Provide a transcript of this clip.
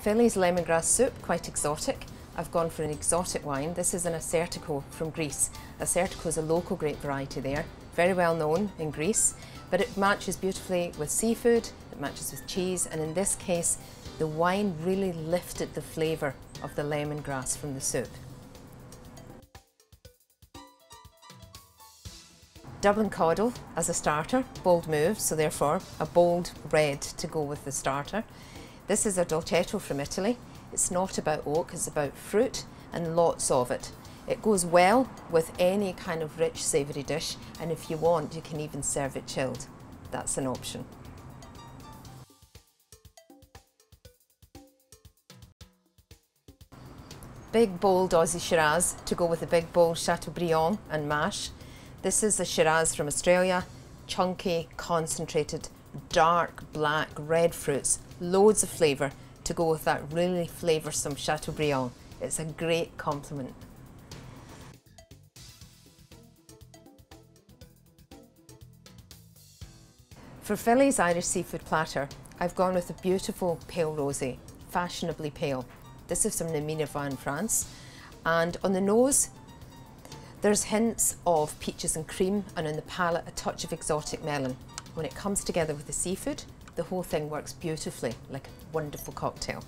Philly's lemongrass soup, quite exotic. I've gone for an exotic wine. This is an Assyrtiko from Greece. Assyrtiko is a local grape variety there, very well known in Greece, but it matches beautifully with seafood, it matches with cheese, and in this case, the wine really lifted the flavour of the lemongrass from the soup. Dublin Coddle as a starter, bold move, so therefore a bold red to go with the starter. This is a Dolcetto from Italy. It's not about oak, it's about fruit and lots of it. It goes well with any kind of rich savoury dish and if you want you can even serve it chilled. That's an option. Big bold Aussie Shiraz to go with the big bold Chateaubriand and mash. This is a Shiraz from Australia, chunky, concentrated, dark, black, red fruits, loads of flavour to go with that really flavoursome Chateaubriand. It's a great compliment. For Philly's Irish seafood platter, I've gone with a beautiful pale rosé, fashionably pale. This is from the Van France. And on the nose, there's hints of peaches and cream, and on the palate, a touch of exotic melon. When it comes together with the seafood, the whole thing works beautifully, like a wonderful cocktail.